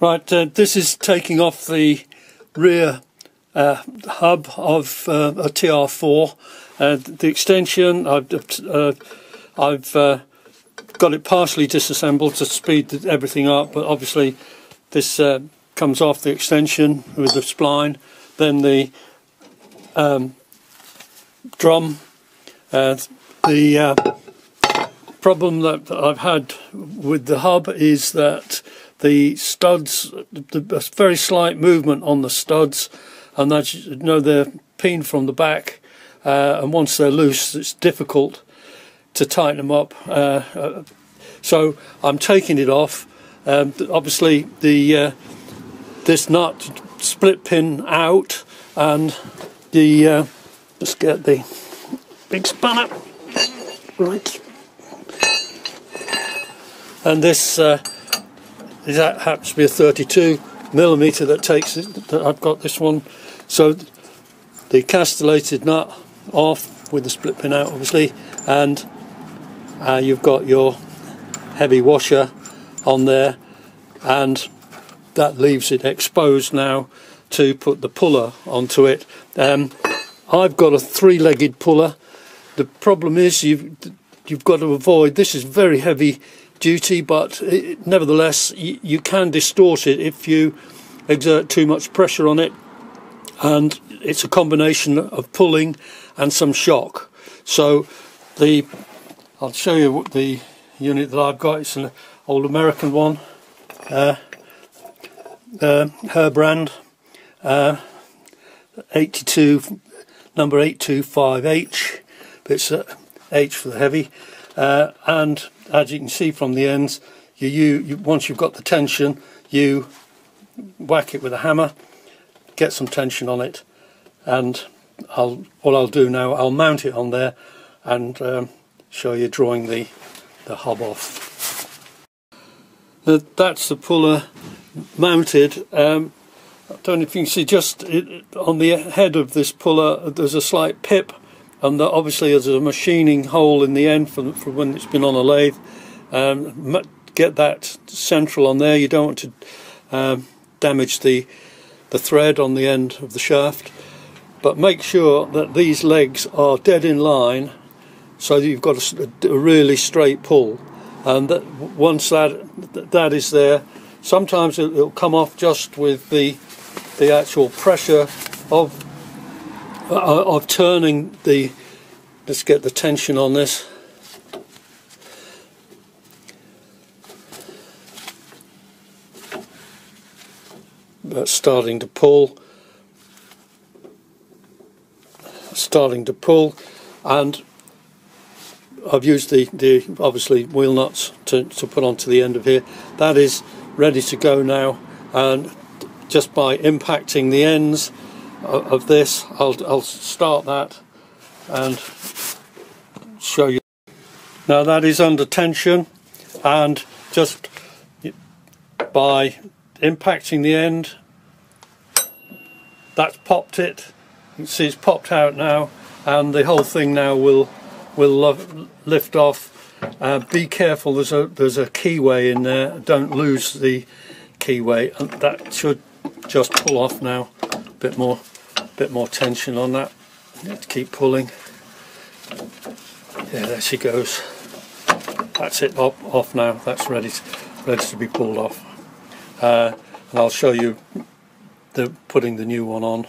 Right, uh, this is taking off the rear uh, hub of uh, a TR4. Uh, the extension, I've, uh, I've uh, got it partially disassembled to speed everything up, but obviously this comes off the extension with the spline. Then the um, drum, the problem that I've had with the hub is that the studs, the, very slight movement on the studs, and that you know they're pinned from the back, uh, and once they're loose, it's difficult to tighten them up. Uh, uh, so I'm taking it off. Um, obviously, the uh, this nut split pin out, and the uh, let's get the big spanner right, and this uh, that happens to be a 32 millimeter that takes it. That I've got this one. So the castellated nut off with the split pin out, obviously, and uh, you've got your heavy washer on there, and that leaves it exposed now to put the puller onto it. Um, I've got a three-legged puller. The problem is you've you've got to avoid. This is very heavy duty, but it, nevertheless, you, can distort it if you exert too much pressure on it. And it's a combination of pulling and some shock. So the I'll show you what the unit that I've got. It's an old American one, uh, uh, Herbrand, uh, 82 number 825H. It's H for the heavy, uh, and as you can see from the ends, you, you, you, once you've got the tension, you whack it with a hammer, get some tension on it, and I'll what I'll do now, I'll mount it on there and um, show you drawing the the hub off. Now, that's the puller mounted. Um, I don't know if you can see just it, on the head of this puller there's a slight pip and the, obviously there's a machining hole in the end for, for when it's been on a lathe. Um, get that central on there. You don't want to um, damage the the thread on the end of the shaft, but make sure that these legs are dead in line, so that you've got a, a really straight pull. And that once that that is there, sometimes it'll come off just with the the actual pressure of of turning the let's get the tension on this. That's starting to pull. Starting to pull and I've used the, the obviously wheel nuts to, to put onto the end of here. That is ready to go now and just by impacting the ends of this. I'll, I'll start that and show you. Now that is under tension and just by impacting the end that's popped it. You can see it's popped out now and the whole thing now will will lift off. Uh, be careful, there's a there's a keyway in there, don't lose the keyway and that should just pull off now a bit more bit more tension on that. To keep pulling. Yeah, there she goes. That's it off, off now. That's ready to, ready to be pulled off. Uh, and I'll show you the putting the new one on.